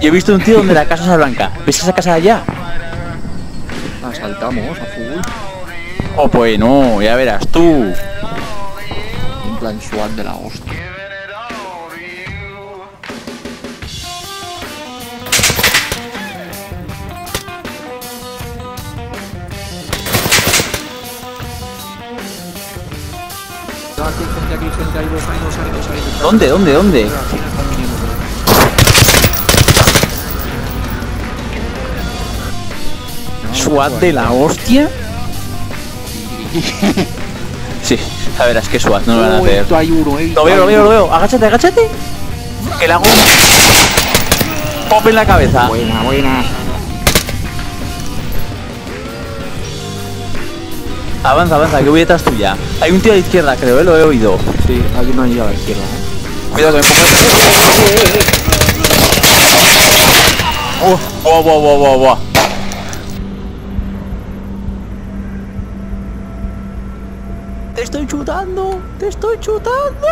Yo he visto un tío donde la casa es blanca. ¿Ves esa casa de allá? La saltamos a full. Oh, pues no, ya verás tú. En plan SWAT de la hostia. Aquí, gente, aquí, ¿SWAT de la hostia? Sí, a verás que SWAT no lo van a hacer. eh. Lo veo, lo veo, lo veo. Agáchate, agáchate. Que le hago pop en la cabeza. Buena, buena. Avanza, avanza, que voy detrás tuya. Hay un tío a la izquierda, creo, ¿eh? lo he oído. Sí, hay uno ahí a la izquierda. Cuidado que me pongo. Oh. ¡Te estoy chutando! ¡Te estoy chutando!